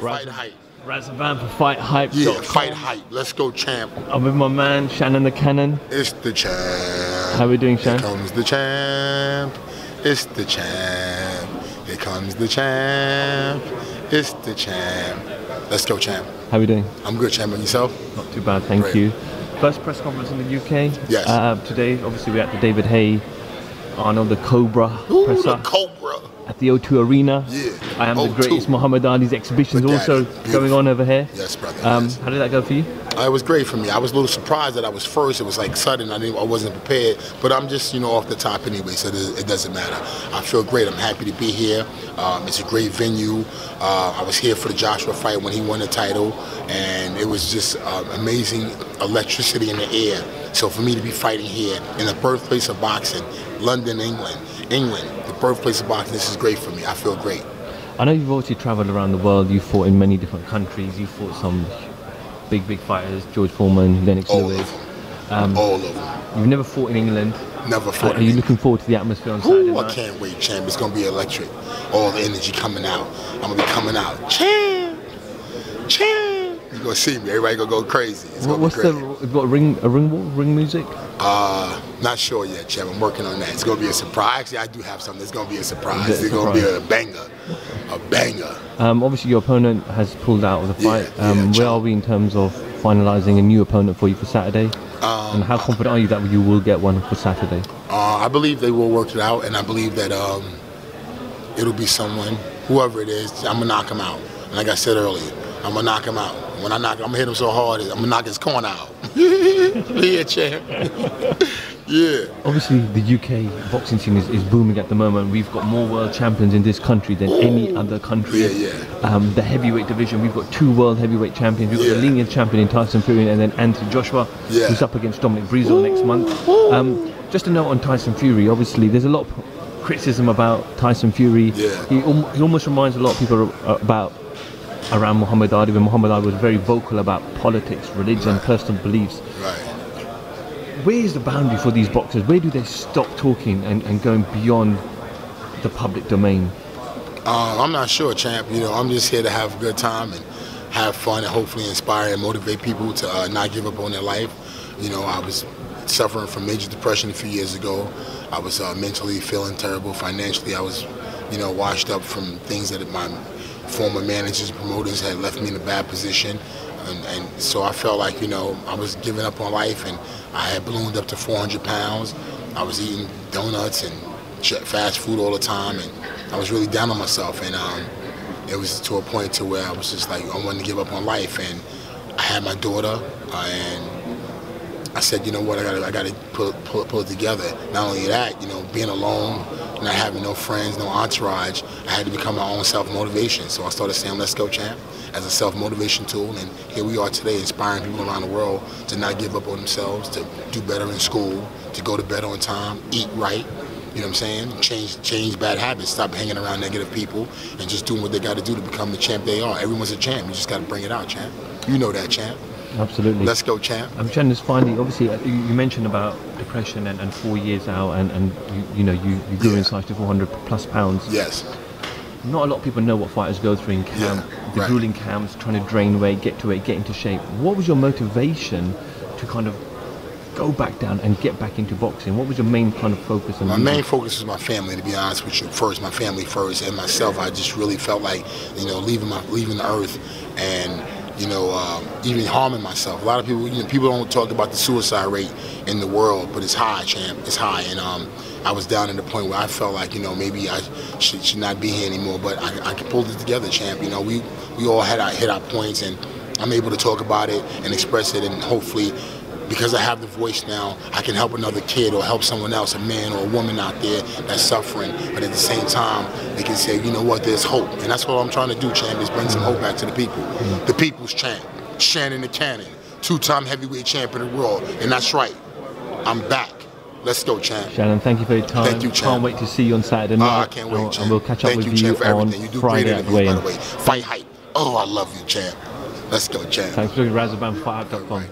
Fight hype. Razavan for Fight Hype. Yeah, fight hype. Let's go, champ. I'm with my man Shannon the Cannon. It's the champ. How we doing, Here Shan? comes the champ. It's the champ. Here comes the champ. It's the champ. Let's go, champ. How we doing? I'm good, champ. And yourself? Not too bad, thank Great. you. First press conference in the UK. Yes. Uh, today, obviously, we're at the David Haye, Arnold the Cobra Ooh, presser the Cobra. At the O2 Arena. Yeah. I am the O2. greatest Muhammad Ali's exhibitions also. Going on over here. Yes, brother. Um, yes. how did that go for you? Uh, it was great for me. I was a little surprised that I was first. It was like sudden. I didn't. I wasn't prepared. But I'm just, you know, off the top anyway, so it doesn't matter. I feel great. I'm happy to be here. Um, it's a great venue. Uh, I was here for the Joshua fight when he won the title, and it was just um, amazing electricity in the air. So for me to be fighting here in the birthplace of boxing, London, England, England, the birthplace of boxing, this is great for me. I feel great. I know you've obviously travelled around the world. You've fought in many different countries. You've fought some big, big fighters: George Foreman, Lennox All Lewis. of them. Um, All of them. You've never fought in England. Never Are fought. are you in looking forward to the atmosphere on Saturday Ooh, I can't wait, champ. It's gonna be electric. All the energy coming out. I'm gonna be coming out. Champ, champ. You're gonna see me. Everybody gonna go crazy. It's What- What's the got ring a ring wall, ring music? Uh, not sure yet, champ. I'm working on that. It's gonna be a surprise. Actually, I do have something. It's gonna be a surprise. Is it a It's gonna be a banger, a banger. Um, obviously, your opponent has pulled out of the fight. yeah, um, where are we in terms of finalising a new opponent for you for Saturday? Um, and how confident are you that you will get one for Saturday? Uh, I believe they will work it out, and I believe that um, it'll be someone, whoever it is, I'm gonna knock him out. Like I said earlier, I'm gonna knock him out. When I knock, I'm gonna hit him so hard, I'm gonna knock his corn out. yeah, champ. yeah. Obviously, the UK boxing scene is, is booming at the moment. We've got more world champions in this country than any other country. Yeah, yeah. Um, the heavyweight division, we've got two world heavyweight champions. We've got the Yeah. lineage champion in Tyson Fury and then Anthony Joshua, Yeah. who's up against Dominic Breazeale next month. Um, just a note on Tyson Fury. Obviously, there's a lot of criticism about Tyson Fury. Yeah. He, he almost reminds a lot of people about around Muhammad Ali when Muhammad Ali was very vocal about politics, religion, personal beliefs. Right. Where is the boundary for these boxers? Where do they stop talking and, and going beyond the public domain? Um, I'm not sure, champ. You know, I'm just here to have a good time and have fun and hopefully inspire and motivate people to uh, not give up on their life. You know, I was suffering from major depression a few years ago. I was uh, mentally feeling terrible. Financially, I was, you know, washed up from things that my former managers promoters had left me in a bad position. And, and so I felt like, you know, I was giving up on life and I had ballooned up to 400 pounds. I was eating donuts and fast food all the time and I was really down on myself and um, it was to a point to where I was just like I wanted to give up on life and I had my daughter uh, and I said, you know what, I gotta, I gotta pull, pull, pull it together. Not only that, you know, being alone, not having no friends, no entourage, I had to become my own self-motivation. So I started saying, let's go, champ, as a self-motivation tool. And here we are today, inspiring people around the world to not give up on themselves, to do better in school, to go to bed on time, eat right. You know what I'm saying? Change, change bad habits. Stop hanging around negative people, and just doing what they got to do to become the champ they are. Everyone's a champ. You just got to bring it out, champ. You know that, champ. Absolutely. Let's go, champ. I'm trying to find the, obviously, uh, you mentioned about depression and, and four years out, and, and you, you know, you, you grew Yeah. in size to 400 plus pounds. Yes. Not a lot of people know what fighters go through in camp, Yeah, the right. grueling camps, trying to drain weight, get to weight, get into shape. What was your motivation to kind of go back down and get back into boxing? What was your main kind of focus? And My main focus is my family, to be honest with you. First, my family first, and myself. I just really felt like, you know, leaving my leaving the earth, and you know, um, even harming myself. A lot of people, you know, people don't talk about the suicide rate in the world, but it's high, champ. It's high, and um, I was down at the point where I felt like, you know, maybe I should, should not be here anymore. But I, I pulled it together, champ. You know, we we all had our hit our points, and I'm able to talk about it and express it, and hopefully because I have the voice now, I can help another kid or help someone else, a man or a woman out there that's suffering. But at the same time, they can say, you know what, there's hope. And that's what I'm trying to do, champ, is bring some hope back to the people. The people's champ, Shannon the Cannon, two-time heavyweight champion of the world. And that's right, I'm back. Let's go, champ. Shannon, thank you for your time. Thank you, champ. Can't wait to see you on Saturday Oh, night. I can't wait, and, champ. and we'll catch up Thank with you, you, champ, for on. You do Friday at the way. Fight hype. Oh, I love you, champ. Let's go, champ. Thanks for looking at razorbanfight.com.